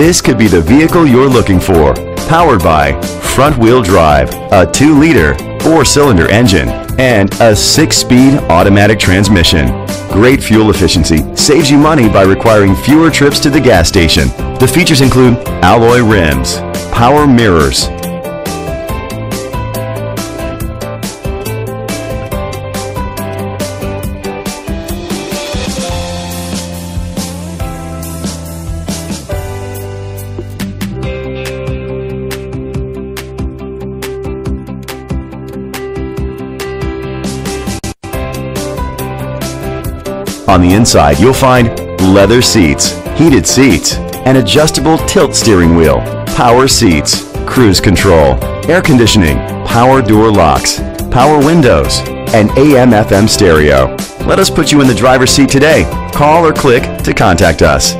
This could be the vehicle you're looking for. Powered by front-wheel drive, a 2-liter, 4-cylinder engine, and a 6-speed automatic transmission. Great fuel efficiency saves you money by requiring fewer trips to the gas station. The features include alloy rims, power mirrors, On the inside, you'll find leather seats, heated seats, an adjustable tilt steering wheel, power seats, cruise control, air conditioning, power door locks, power windows, and AM FM stereo. Let us put you in the driver's seat today. Call or click to contact us.